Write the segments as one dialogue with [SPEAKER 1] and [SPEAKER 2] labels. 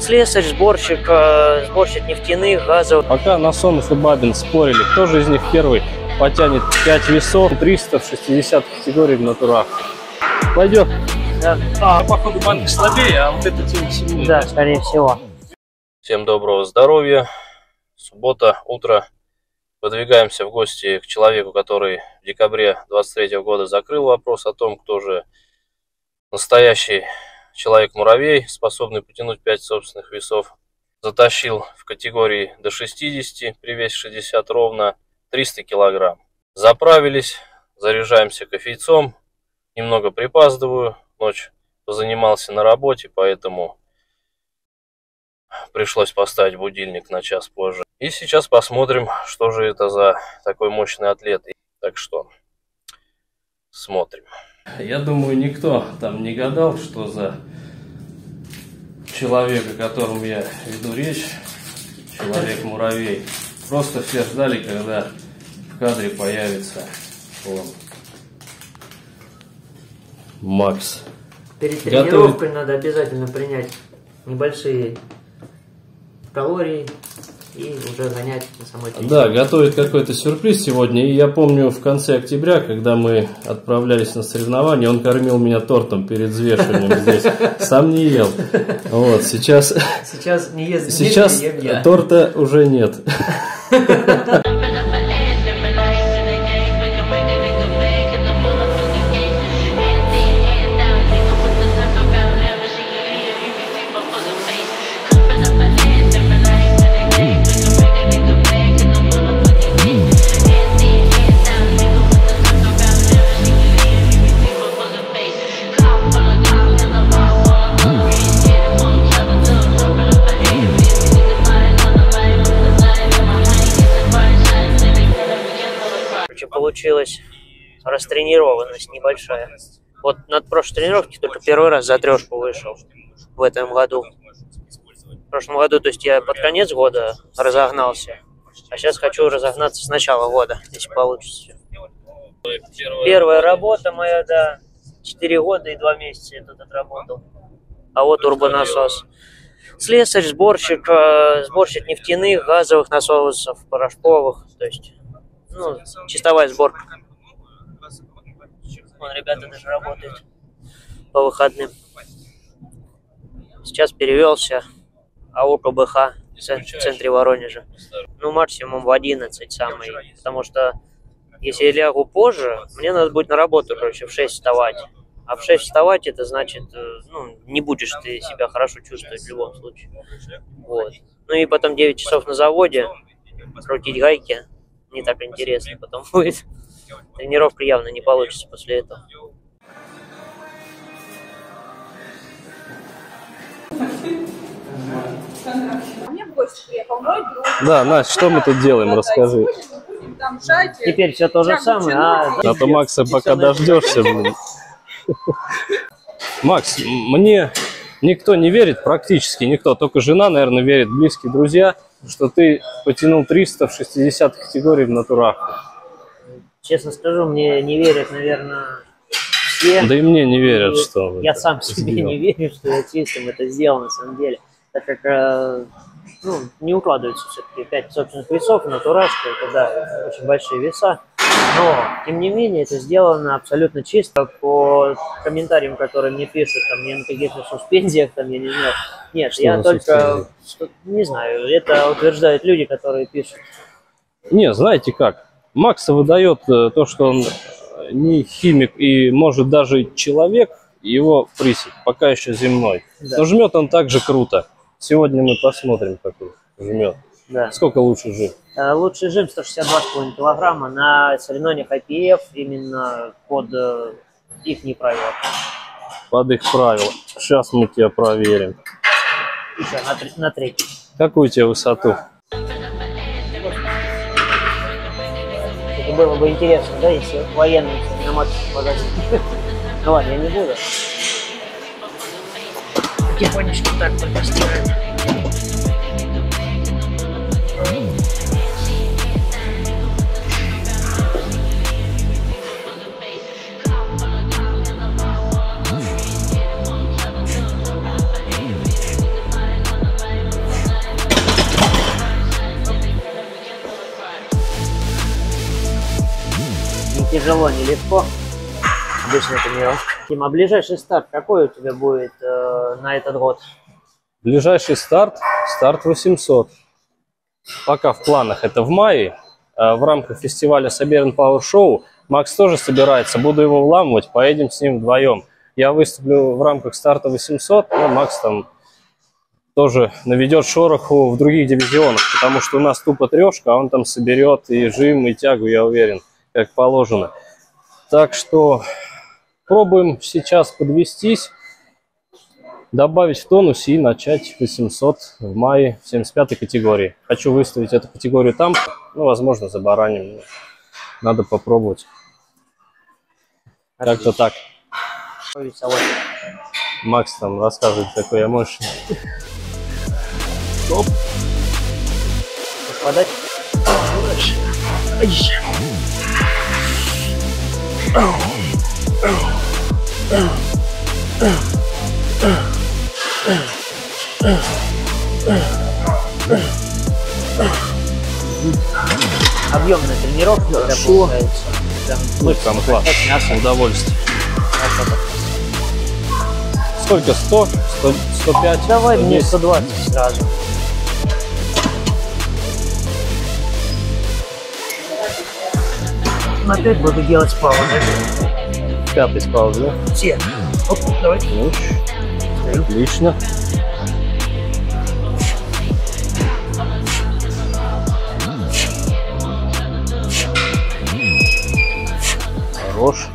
[SPEAKER 1] Слесарь, сборщик, э, сборщик нефтяных, газовых.
[SPEAKER 2] Пока Насонов и Бабин спорили, кто же из них первый потянет 5 весов 300 в 60 категории в натурах. Пойдет.
[SPEAKER 1] Да,
[SPEAKER 2] А, походу, банк слабее, а вот это тем сильнее.
[SPEAKER 1] да, скорее всего.
[SPEAKER 2] Всем доброго здоровья. Суббота, утро. Выдвигаемся в гости к человеку, который в декабре 23 года закрыл вопрос о том, кто же настоящий человек-муравей, способный потянуть 5 собственных весов. Затащил в категории до 60, при весе 60 ровно 300 килограмм. Заправились, заряжаемся кофейцом, немного припаздываю, ночь позанимался на работе, поэтому пришлось поставить будильник на час позже. И сейчас посмотрим, что же это за такой мощный атлет. Так что смотрим. Я думаю, никто там не гадал, что за человек, о котором я веду речь, человек-муравей. Просто все ждали, когда в кадре появится он. Макс.
[SPEAKER 1] Перед тренировкой надо обязательно принять небольшие калории и уже гонять на самой тренировке.
[SPEAKER 2] Да, готовит какой-то сюрприз сегодня. И я помню в конце октября, когда мы отправлялись на соревнования, он кормил меня тортом перед взвешиванием здесь. Сам не ел. Вот, сейчас,
[SPEAKER 1] Сейчас не ест
[SPEAKER 2] сейчас торта уже нет.
[SPEAKER 1] Растренированность небольшая. Вот на прошлой тренировке только первый раз за трешку вышел в этом году. В прошлом году, то есть я под конец года разогнался, а сейчас хочу разогнаться с начала года, если получится. Первая работа моя, да, 4 года и 2 месяца я тут отработал. А вот турбонасос. Слесарь, сборщик, э, сборщик нефтяных, газовых насосов, порошковых, то есть, ну, чистовая сборка. Вон, ребята даже работают по выходным. Сейчас перевелся АУ КБХ в центре Воронежа. Ну, максимум в 11 самый. Потому что если я лягу позже, мне надо будет на работу, короче, в 6 вставать. А в 6 вставать, это значит, э, ну, не будешь ты себя хорошо чувствовать в любом случае. Вот. Ну и потом 9 часов на заводе, крутить гайки, не так интересно потом будет. Тренировка явно не получится после этого.
[SPEAKER 2] Да, Настя, что мы тут делаем, расскажи.
[SPEAKER 1] Теперь все то же самое, а?
[SPEAKER 2] А то Макса пока дождешься. Макс, мне никто не верит, практически никто, только жена, наверное, верит, близкие друзья, что ты потянул 300 в 60 категории в натурах.
[SPEAKER 1] Честно скажу, мне не верят, наверное, все.
[SPEAKER 2] Да и мне не верят,
[SPEAKER 1] И
[SPEAKER 2] что...
[SPEAKER 1] Я сам себе
[SPEAKER 2] сделал.
[SPEAKER 1] не верю, что я чистым это сделал на самом деле. Так как э, ну, не укладывается все-таки 5 собственных весов, натурашка, это да, очень большие веса. Но, тем не менее, это сделано абсолютно чисто по комментариям, которые мне пишут, там, я на каких-то суспензиях, там, я не знаю. Нет,
[SPEAKER 2] Что
[SPEAKER 1] я только, что- не знаю, это утверждают люди, которые пишут.
[SPEAKER 2] Не, знаете как? Макса выдает э, то, что он не химик и может даже человек, его присед, пока еще земной.
[SPEAKER 1] Да.
[SPEAKER 2] Но жмет он также круто. Сегодня мы посмотрим, как он жмет.
[SPEAKER 1] Да.
[SPEAKER 2] Сколько лучше жить?
[SPEAKER 1] Э, Лучший жим 162,5 килограмма на соревнованиях IPF именно под э, их правила.
[SPEAKER 2] под их правила. Сейчас мы тебя проверим.
[SPEAKER 1] Еще на, на третий.
[SPEAKER 2] Какую тебе высоту?
[SPEAKER 1] Было бы интересно, да, если военные на матушку подать. Ну ладно, я не буду. Потихонечку так протестируем. Тяжело, не легко. Обычная тренировка. Тима, ближайший старт какой у тебя будет э, на этот год?
[SPEAKER 2] Ближайший старт, старт 800. Пока в планах это в мае. А В рамках фестиваля Соберн Power Show Макс тоже собирается. Буду его вламывать, поедем с ним вдвоем. Я выступлю в рамках старта 800, а Макс там тоже наведет шороху в других дивизионах, потому что у нас тупо трешка, а он там соберет и жим, и тягу, я уверен, как положено. Так что пробуем сейчас подвестись, добавить в тонус и начать 800 в мае в 75 категории. Хочу выставить эту категорию там, ну, возможно, за баранем. Надо попробовать. Как-то так. Макс там рассказывает, какой я мощный.
[SPEAKER 1] Подать. Объемная тренировка, тебя получается.
[SPEAKER 2] Ну, там класс.
[SPEAKER 1] мясо.
[SPEAKER 2] Удовольствие. Сколько? 100? 100 105?
[SPEAKER 1] Давай мне
[SPEAKER 2] 110?
[SPEAKER 1] 120 сразу. Опять буду делать паузы.
[SPEAKER 2] Пятый с паузы, да?
[SPEAKER 1] Все. Оп, давай.
[SPEAKER 2] Ну, отлично. Хорош.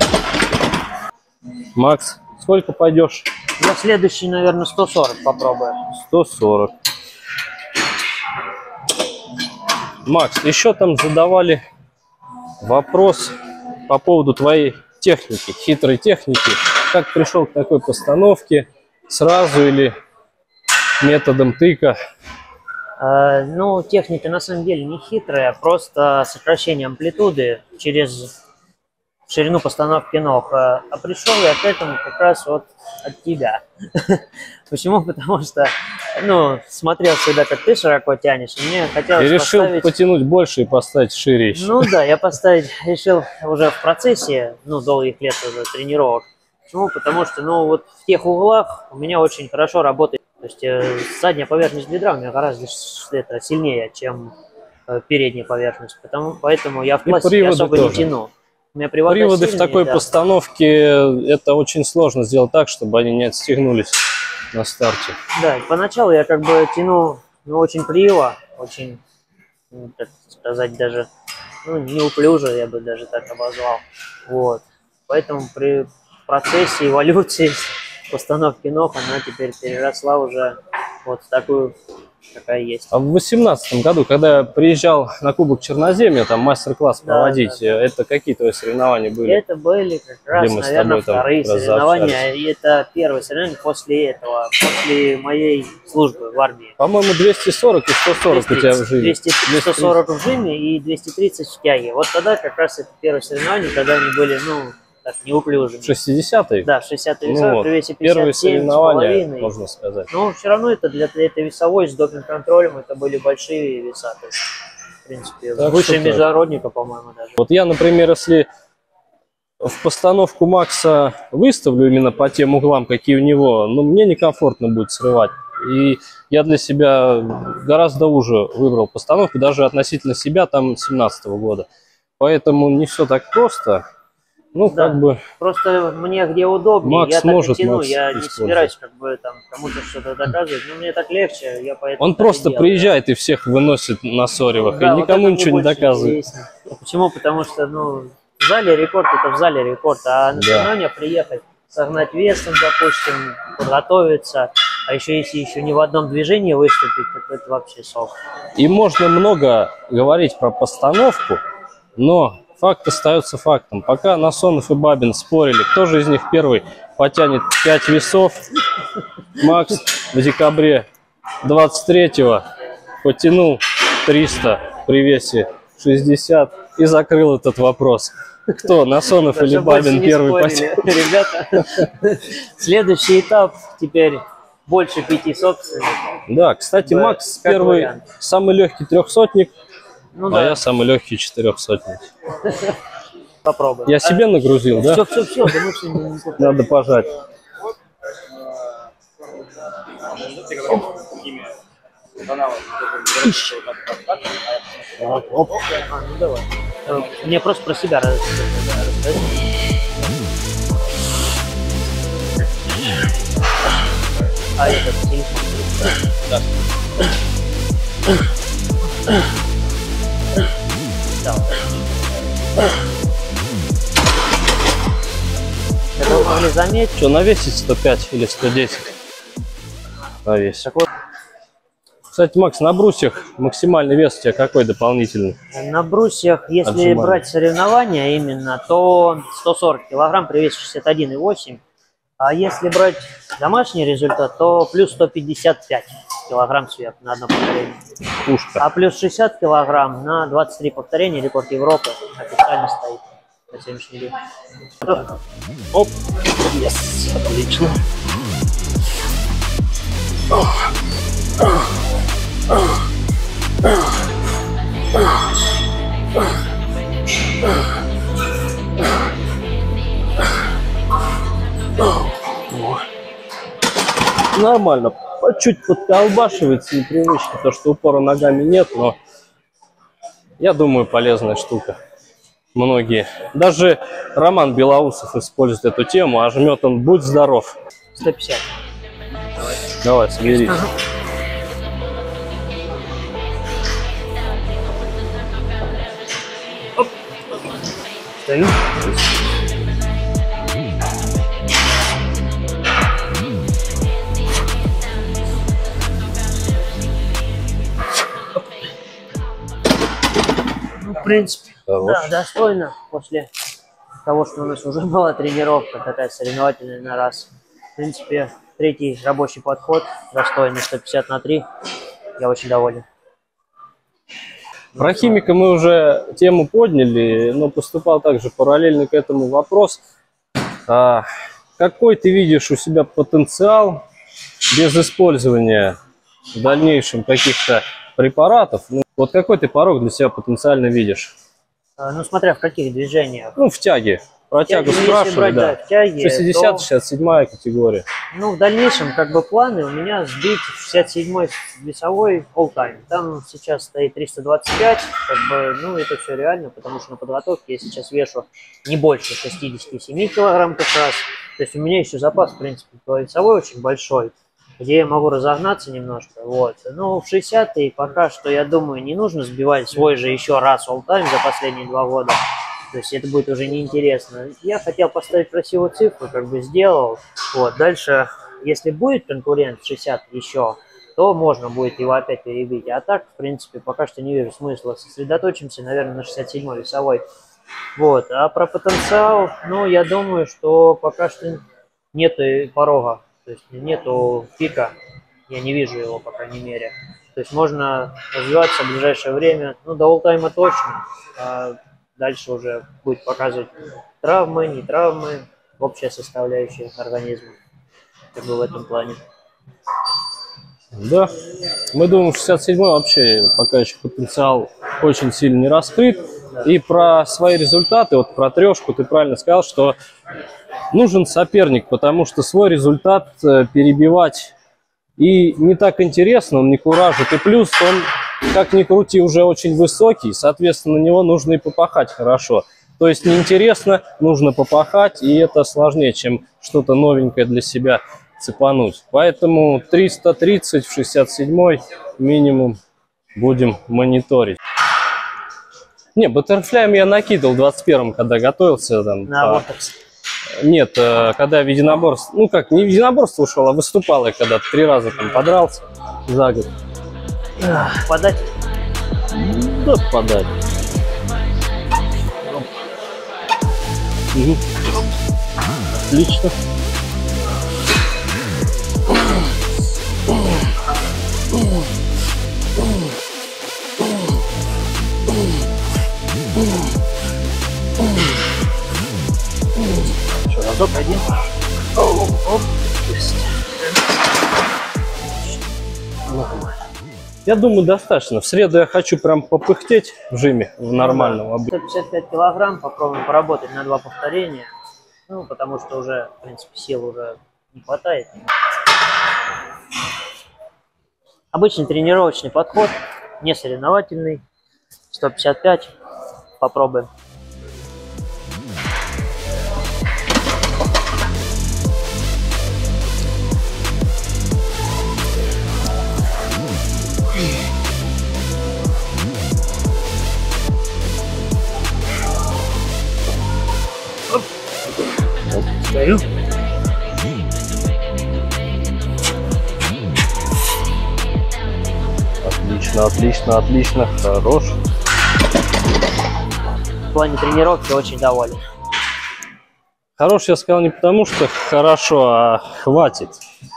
[SPEAKER 2] Макс, сколько пойдешь?
[SPEAKER 1] Я следующий, наверное, 140 попробую.
[SPEAKER 2] 140. Макс, еще там задавали вопрос по поводу твоей техники, хитрой техники. Как пришел к такой постановке? Сразу или методом тыка?
[SPEAKER 1] Э, ну, техника на самом деле не хитрая, просто сокращение амплитуды через ширину постановки ног. А а пришел я к этому как раз вот от тебя. Почему? Потому что, ну, смотрел всегда, как ты широко тянешь, и мне хотелось
[SPEAKER 2] И решил
[SPEAKER 1] поставить...
[SPEAKER 2] потянуть больше и поставить шире еще.
[SPEAKER 1] Ну да, я поставить решил уже в процессе, ну, долгих лет уже тренировок. Почему? Потому что, ну, вот в тех углах у меня очень хорошо работает. То есть э, задняя поверхность бедра у меня гораздо это, сильнее, чем э, передняя поверхность. Потому, поэтому я в
[SPEAKER 2] приводы
[SPEAKER 1] особо
[SPEAKER 2] тоже.
[SPEAKER 1] не тяну. Меня
[SPEAKER 2] Приводы в
[SPEAKER 1] сильные,
[SPEAKER 2] такой
[SPEAKER 1] да.
[SPEAKER 2] постановке это очень сложно сделать так, чтобы они не отстегнулись на старте.
[SPEAKER 1] Да, поначалу я как бы тяну, ну, очень криво, очень, ну, так сказать, даже, ну, неуклюже, я бы даже так обозвал. Вот. Поэтому при процессе эволюции постановки ног она теперь переросла уже вот в такую, какая есть.
[SPEAKER 2] А в восемнадцатом году, когда я приезжал на Кубок Черноземья, там мастер-класс
[SPEAKER 1] Да,
[SPEAKER 2] проводить,
[SPEAKER 1] да,
[SPEAKER 2] э, это какие твои соревнования были?
[SPEAKER 1] Это были как раз,
[SPEAKER 2] Где
[SPEAKER 1] наверное,
[SPEAKER 2] там
[SPEAKER 1] вторые
[SPEAKER 2] раз
[SPEAKER 1] соревнования. И это первые соревнования после этого, после моей службы в армии.
[SPEAKER 2] По-моему, 240 и 140 у тебя в
[SPEAKER 1] 230,
[SPEAKER 2] жизни.
[SPEAKER 1] 200, 140 в жиме и 230 в тяге. Вот тогда как раз это первые соревнования, когда они были, ну, так, неуклюжими.
[SPEAKER 2] 60-й?
[SPEAKER 1] Да, 60
[SPEAKER 2] Ну вот,
[SPEAKER 1] весе
[SPEAKER 2] Первые
[SPEAKER 1] 57 с
[SPEAKER 2] соревнования, можно сказать.
[SPEAKER 1] Но все равно это для этой весовой с допинг-контролем это были большие веса. То есть, в принципе,
[SPEAKER 2] Так
[SPEAKER 1] выше международника, по-моему, даже.
[SPEAKER 2] Вот я, например, если в постановку Макса выставлю именно по тем углам, какие у него, ну, мне некомфортно будет срывать. И я для себя гораздо уже выбрал постановку, даже относительно себя там 17 года. Поэтому не все так просто. Ну,
[SPEAKER 1] Да.
[SPEAKER 2] как бы,
[SPEAKER 1] Просто мне где удобнее,
[SPEAKER 2] Макс
[SPEAKER 1] я так и
[SPEAKER 2] может,
[SPEAKER 1] тяну,
[SPEAKER 2] Макс
[SPEAKER 1] я не собираюсь как бы там кому-то что-то доказывать, но мне так легче, я поэтому
[SPEAKER 2] он
[SPEAKER 1] и
[SPEAKER 2] просто
[SPEAKER 1] делаю.
[SPEAKER 2] приезжает и всех выносит на соревах,
[SPEAKER 1] Да,
[SPEAKER 2] и
[SPEAKER 1] вот
[SPEAKER 2] никому ничего не доказывает.
[SPEAKER 1] интересно. Почему? Потому что, ну, в зале рекорд это в зале рекорд, а на
[SPEAKER 2] Да.
[SPEAKER 1] соревнования приехать, согнать весом, допустим, подготовиться, а еще если еще не в одном движении выступить, так это вообще сок.
[SPEAKER 2] И можно много говорить про постановку, но факт остается фактом. Пока Насонов и Бабин спорили, кто же из них первый потянет 5 весов, Макс в декабре 23-го потянул 300 при весе 60 и закрыл этот вопрос. Кто, Насонов или Бабин первый потянет?
[SPEAKER 1] Ребята, следующий этап теперь больше пяти собственных.
[SPEAKER 2] Да, кстати, Макс первый, самый легкий трехсотник,
[SPEAKER 1] Ну
[SPEAKER 2] а
[SPEAKER 1] да.
[SPEAKER 2] я самый легкий четырехсотник.
[SPEAKER 1] Попробуем.
[SPEAKER 2] Я себе нагрузил, да?
[SPEAKER 1] Все, все, все, да не, не.
[SPEAKER 2] Надо пожать.
[SPEAKER 1] Оп, оп. А, ну давай. Мне просто про себя рас- рассказать. А этот телефон. Да. Это вы могли заметить.
[SPEAKER 2] Что, навесить 105 или 110? Навесить.
[SPEAKER 1] Так вот,
[SPEAKER 2] Кстати, Макс, на брусьях максимальный вес у тебя какой дополнительный?
[SPEAKER 1] На брусьях, если брать соревнования именно, то 140 килограмм при весе 61,8. А если брать домашний результат, то плюс 155 килограмм сверху на одно повторение.
[SPEAKER 2] Пушка.
[SPEAKER 1] А плюс 60 килограмм на 23 повторения рекорд Европы официально стоит на сегодняшний день.
[SPEAKER 2] Оп. Yes. Отлично. Нормально. Чуть подколбашивается непривычно, то что упора ногами нет, но я думаю, полезная штука. Многие. Даже Роман Белоусов использует эту тему, а жмет он «Будь здоров».
[SPEAKER 1] 150.
[SPEAKER 2] Давай, соберись.
[SPEAKER 1] Стою. Ну, в принципе,
[SPEAKER 2] Хорош.
[SPEAKER 1] да, достойно после того, что у нас уже была тренировка такая соревновательная на раз. В принципе, третий рабочий подход, достойный 150 на 3. Я очень доволен.
[SPEAKER 2] Про химика мы уже тему подняли, но поступал также параллельно к этому вопрос. А, какой ты видишь у себя потенциал без использования в дальнейшем каких-то препаратов? Вот какой ты порог для себя потенциально видишь?
[SPEAKER 1] А, Ну, смотря в каких движениях.
[SPEAKER 2] Ну, в тяге. Про тягу
[SPEAKER 1] Если
[SPEAKER 2] спрашиваю,
[SPEAKER 1] брать,
[SPEAKER 2] да.
[SPEAKER 1] в тяге,
[SPEAKER 2] 60
[SPEAKER 1] то-
[SPEAKER 2] 67 категория.
[SPEAKER 1] Ну, в дальнейшем, как бы, планы у меня сбить 67-й весовой all time. Там сейчас стоит 325, как бы, ну, это все реально, потому что на подготовке я сейчас вешу не больше 67 килограмм как раз. То есть у меня еще запас, в принципе, по весовой очень большой, где я могу разогнаться немножко, вот. Ну, в 60 пока что, я думаю, не нужно сбивать свой же еще раз time за последние два года. То есть это будет уже неинтересно. Я хотел поставить красивую цифру, как бы сделал. Вот, дальше, если будет конкурент в 60 еще, то можно будет его опять перебить. А так, в принципе, пока что не вижу смысла. Сосредоточимся, наверное, на 67 весовой. Вот. А про потенциал, ну, я думаю, что пока что нету порога. То есть нету пика. Я не вижу его, по крайней мере. То есть можно развиваться в ближайшее время. Ну, до олтайма точно. А дальше уже будет показывать травмы, не травмы, общая составляющая организма. Как бы в этом плане.
[SPEAKER 2] Да, мы думаем, 67 вообще пока еще потенциал очень сильно не раскрыт. И про свои результаты, вот про трешку, ты правильно сказал, что нужен соперник, потому что свой результат э, перебивать и не так интересно, он не куражит. И плюс он, как ни крути, уже очень высокий, соответственно, на него нужно и попахать хорошо. То есть неинтересно, нужно попахать, и это сложнее, чем что-то новенькое для себя цепануть. Поэтому 330 в 67 минимум будем мониторить. Не, баттерфляем я накидал в 21-м, когда готовился. Там,
[SPEAKER 1] На
[SPEAKER 2] по-
[SPEAKER 1] вортекс.
[SPEAKER 2] Нет, э, когда в единоборство, ну как, не в единоборство ушел, а выступал я когда три раза там подрался за год.
[SPEAKER 1] Подать.
[SPEAKER 2] Да, подать. Мгм. Отлично.
[SPEAKER 1] Один. Оп, оп. Есть. Нормально.
[SPEAKER 2] Я думаю, достаточно. В среду я хочу прям попыхтеть в жиме, в нормальном объеме.
[SPEAKER 1] 155 килограмм, попробуем поработать на два повторения. Ну, потому что уже, в принципе, сил уже не хватает. Обычный тренировочный подход, не соревновательный. 155. Попробуем.
[SPEAKER 2] Отлично, отлично. Хорош.
[SPEAKER 1] В плане тренировки очень доволен.
[SPEAKER 2] Хорош я сказал не потому, что хорошо, а хватит.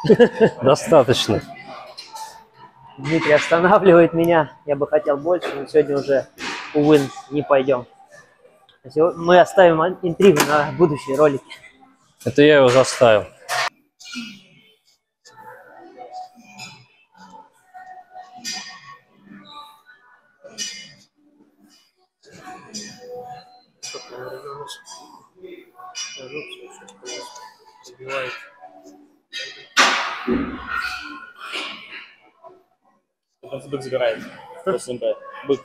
[SPEAKER 2] Достаточно.
[SPEAKER 1] Дмитрий останавливает меня. Я бы хотел больше, но сегодня уже, увы, не пойдем. Мы оставим интригу на будущие ролики.
[SPEAKER 2] Это я его заставил.
[SPEAKER 3] Просто бык забирает. Просто МП. Бык.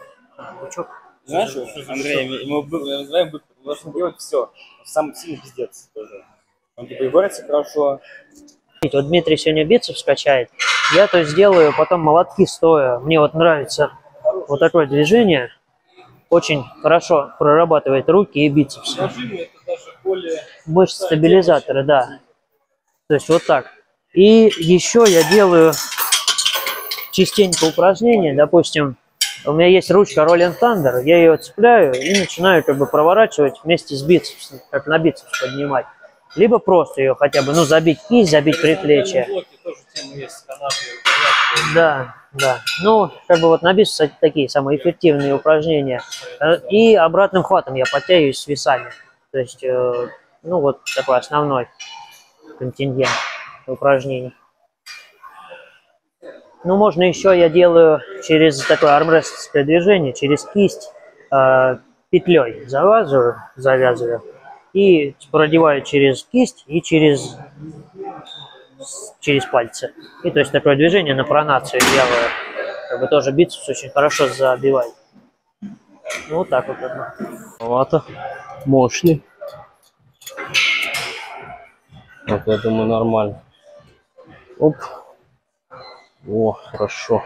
[SPEAKER 1] Бычок.
[SPEAKER 3] Знаешь, Андрей, мы ему бык, мы называем бык, он делать все. Самый сильный пиздец тоже. Он типа и борется хорошо.
[SPEAKER 1] Вот Дмитрий сегодня бицепс качает. Я то есть делаю потом молотки стоя. Мне вот нравится вот такое движение. Очень хорошо прорабатывает руки и бицепс.
[SPEAKER 3] Нажимы это даже более...
[SPEAKER 1] Мышцы стабилизаторы, да. То есть вот так. И еще я делаю частенько упражнения. Допустим, у меня есть ручка Rolling Thunder, я ее цепляю и начинаю как бы проворачивать вместе с бицепсом, как на бицепс поднимать. Либо просто ее хотя бы, ну, забить кисть, забить предплечье. Да, да. Ну, как бы вот на бицепс кстати, такие самые эффективные упражнения. Э, И обратным хватом я подтягиваюсь с весами. То есть, э, ну, вот такой основной контингент упражнений. Ну, можно еще я делаю через такое армрестовское движение, через кисть э, петлей завязываю, завязываю и продеваю через кисть и через через пальцы. И то есть такое движение на пронацию делаю. Как бы тоже бицепс очень хорошо забивает. Ну, вот так вот.
[SPEAKER 2] Маловато. Мощный. Вот я думаю нормально. Оп. О, хорошо.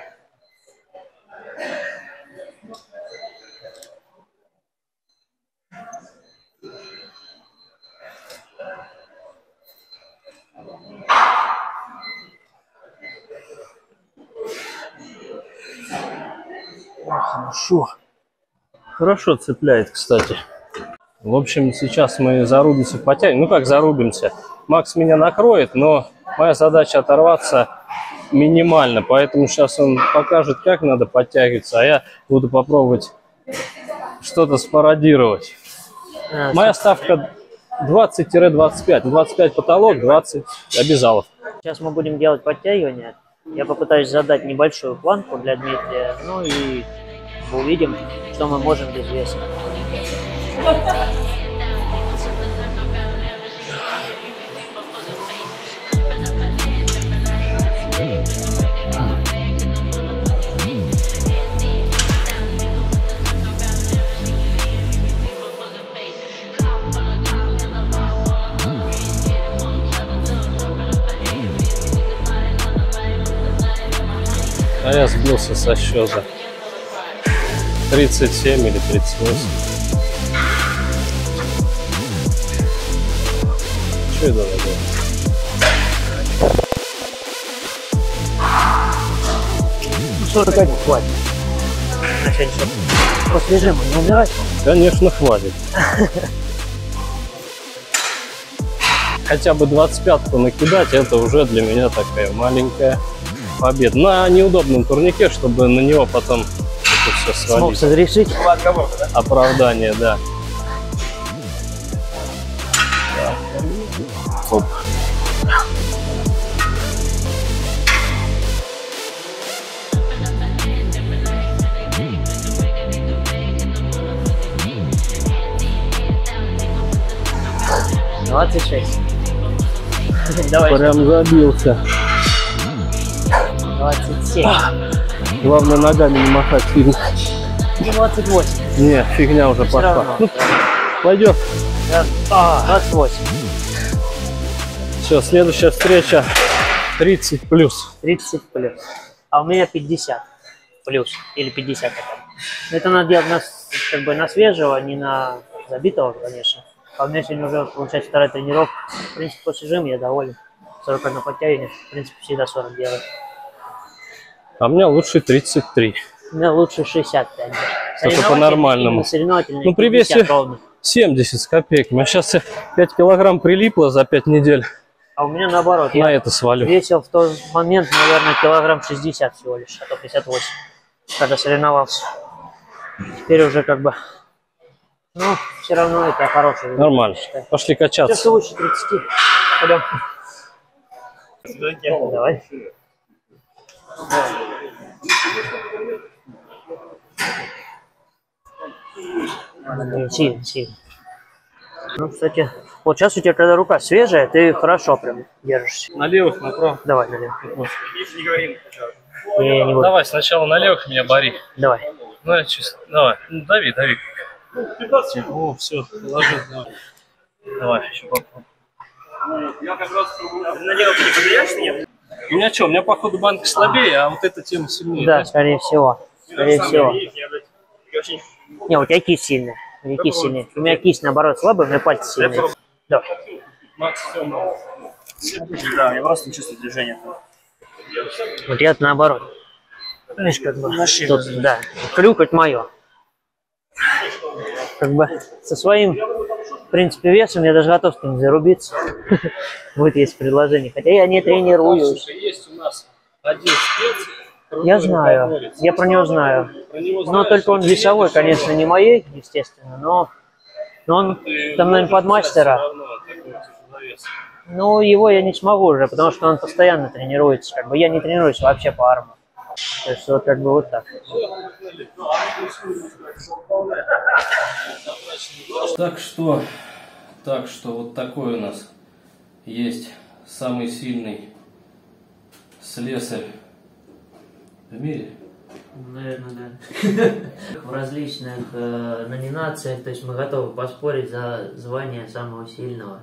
[SPEAKER 2] Хорошо. Хорошо цепляет, кстати. В общем, сейчас мы зарубимся, потянем. Ну как зарубимся? Макс меня накроет, но моя задача оторваться минимально. Поэтому сейчас он покажет, как надо подтягиваться, а я буду попробовать что-то спародировать.
[SPEAKER 1] А,
[SPEAKER 2] Моя ставка 20-25. 25 потолок, 20 обязалов.
[SPEAKER 1] Сейчас мы будем делать подтягивания. Я попытаюсь задать небольшую планку для Дмитрия. Ну и увидим, что мы можем без веса.
[SPEAKER 2] А я сбился со счета. 37 или 38. Что это надо делать?
[SPEAKER 1] Ну, 41 хватит. На сегодня чтоб после жима не умирать.
[SPEAKER 2] Конечно, хватит. Хотя бы 25-ку накидать, это уже для меня такая маленькая побед на неудобном турнике, чтобы на него потом это все свалить.
[SPEAKER 3] Смог созрешить.
[SPEAKER 2] Оправдание, да. Оп.
[SPEAKER 1] Двадцать шесть. Давай.
[SPEAKER 2] Прям забился.
[SPEAKER 1] 27.
[SPEAKER 2] Главное ногами не махать сильно.
[SPEAKER 1] 28.
[SPEAKER 2] Не, фигня уже
[SPEAKER 1] Все
[SPEAKER 2] пошла.
[SPEAKER 1] равно.
[SPEAKER 2] Ну, пойдет.
[SPEAKER 1] Да. 28.
[SPEAKER 2] Все, следующая встреча 30 плюс.
[SPEAKER 1] 30 плюс. А у меня 50 плюс. Или 50 хотя бы. Но Это надо делать на, как бы на свежего, не на забитого, конечно. А у меня сегодня уже получается вторая тренировка. В принципе, после жима я доволен. 41 подтягивание. В принципе, всегда 40 делаю.
[SPEAKER 2] А у меня лучше 33.
[SPEAKER 1] У меня лучше 65.
[SPEAKER 2] Это
[SPEAKER 1] Соревновательный,
[SPEAKER 2] по-нормальному. Ну, при
[SPEAKER 1] 50
[SPEAKER 2] весе-
[SPEAKER 1] ровно.
[SPEAKER 2] 70 с копейками. А сейчас 5 килограмм прилипло за 5 недель.
[SPEAKER 1] А у меня наоборот.
[SPEAKER 2] На
[SPEAKER 1] Я
[SPEAKER 2] это свалю.
[SPEAKER 1] весил в тот момент, наверное, килограмм 60 всего лишь, а то 58, когда соревновался. Теперь уже как бы, ну, все равно это хороший
[SPEAKER 2] Нормально.
[SPEAKER 1] я считаю.
[SPEAKER 2] Пошли качаться.
[SPEAKER 1] что выше 30. Пойдем. Давай. Ну, Сильно, сильно. Ну, кстати, вот сейчас у тебя, когда рука свежая, ты хорошо прям держишься.
[SPEAKER 2] На левых, направо.
[SPEAKER 1] Давай, налево.
[SPEAKER 3] Не говорим.
[SPEAKER 1] Не, не буду.
[SPEAKER 2] Давай, сначала на левых меня бори.
[SPEAKER 1] Давай.
[SPEAKER 2] Ну, я чисто. Давай. Ну, дави, дави. О, все, ложи, давай. Давай, еще попробуй.
[SPEAKER 3] Я как раз налево не потеряешь нет?
[SPEAKER 2] У меня что, у меня, походу, банка слабее, а вот эта тема сильнее.
[SPEAKER 1] Да, скорее всего. Скорее всего. Не, у тебя кисть сильная. У меня кисть сильнее. У меня кисть, наоборот, слабая, у меня пальцы сильные.
[SPEAKER 3] Макс, Да, я просто не чувствую движения.
[SPEAKER 1] Вот я наоборот. Видишь, как бы, тут, да, крюк это мое. Как бы со своим, в принципе, весом я даже готов с ним зарубиться. Вот есть предложение. Хотя я не тренируюсь.
[SPEAKER 2] Есть у нас один спец.
[SPEAKER 1] Я знаю, я про него знаю.
[SPEAKER 2] Про него
[SPEAKER 1] Но
[SPEAKER 2] знаешь,
[SPEAKER 1] только он весовой, конечно, не моей, естественно, но, но он
[SPEAKER 2] ты
[SPEAKER 1] там, наверное, под мастера. Ну, его я не смогу уже, потому что он постоянно тренируется. Как бы я не тренируюсь вообще по арму. То есть вот как бы вот так.
[SPEAKER 2] Так что, так что вот такой у нас есть самый сильный слесарь в мире.
[SPEAKER 1] Наверное, да. В различных э, номинациях, то есть мы готовы поспорить за звание самого сильного.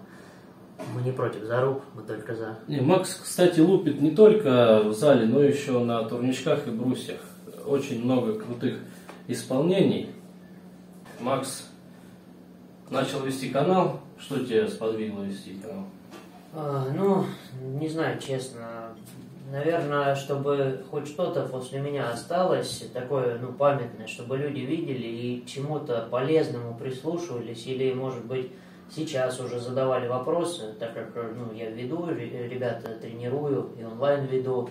[SPEAKER 1] Мы не против заруб, мы только за.
[SPEAKER 2] Не, Макс, кстати, лупит не только в зале, но еще на турничках и брусьях. Очень много крутых исполнений. Макс начал вести канал. Что тебя сподвигло вести канал?
[SPEAKER 1] А, ну, не знаю, честно. Наверное, чтобы хоть что-то после меня осталось, такое, ну, памятное, чтобы люди видели и чему-то полезному прислушивались, или, может быть, сейчас уже задавали вопросы, так как, ну, я веду, ре- ребята тренирую и онлайн веду,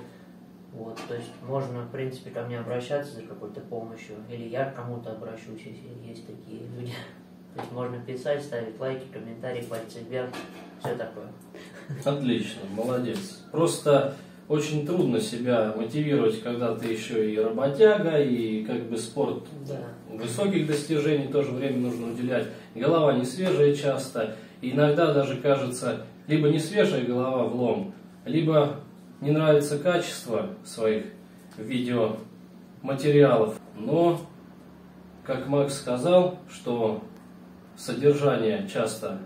[SPEAKER 1] вот, то есть можно, в принципе, ко мне обращаться за какой-то помощью, или я к кому-то обращусь, если есть такие люди. То есть можно писать, ставить лайки, комментарии, пальцы вверх, все такое.
[SPEAKER 2] Отлично, молодец. Просто очень трудно себя мотивировать, когда ты еще и работяга, и как бы спорт
[SPEAKER 1] Да.
[SPEAKER 2] Высоких достижений тоже время нужно уделять. Голова не свежая часто. И иногда даже кажется, либо не свежая голова в лом, либо не нравится качество своих видеоматериалов. Но, как Макс сказал, что содержание часто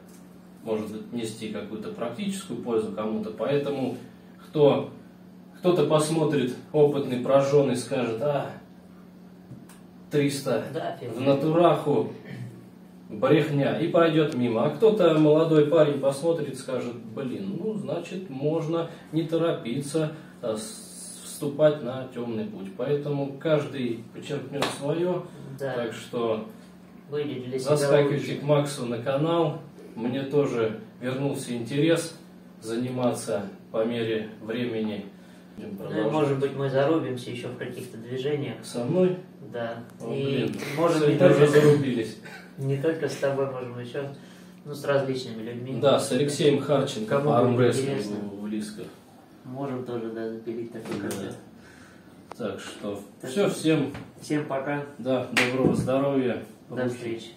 [SPEAKER 2] может нести какую-то практическую пользу кому-то, поэтому кто, кто-то посмотрит опытный, прожженный, скажет, а, 300
[SPEAKER 1] Да,
[SPEAKER 2] в натураху брехня и пойдет мимо. А кто-то молодой парень посмотрит скажет, блин, ну, значит, можно не торопиться а, вступать на темный путь. Поэтому каждый подчеркнет свое.
[SPEAKER 1] Да,
[SPEAKER 2] Так что заскакивайте к Максу на канал. Мне тоже вернулся интерес заниматься по мере времени.
[SPEAKER 1] Ну, и, может быть, мы зарубимся еще в каких-то движениях.
[SPEAKER 2] Со мной?
[SPEAKER 1] Да.
[SPEAKER 2] О,
[SPEAKER 1] и
[SPEAKER 2] блин,
[SPEAKER 1] может
[SPEAKER 2] уже
[SPEAKER 1] только,
[SPEAKER 2] зарубились.
[SPEAKER 1] не только с тобой, можем еще ну, с различными людьми.
[SPEAKER 2] Да, с Алексеем Харченко
[SPEAKER 1] Кому
[SPEAKER 2] армрестлингу Лисках.
[SPEAKER 1] Можем тоже да, запилить такой
[SPEAKER 2] Да.
[SPEAKER 1] контент.
[SPEAKER 2] Так что
[SPEAKER 1] Так
[SPEAKER 2] все, всем
[SPEAKER 1] Всем пока.
[SPEAKER 2] да, доброго здоровья.
[SPEAKER 1] До встречи.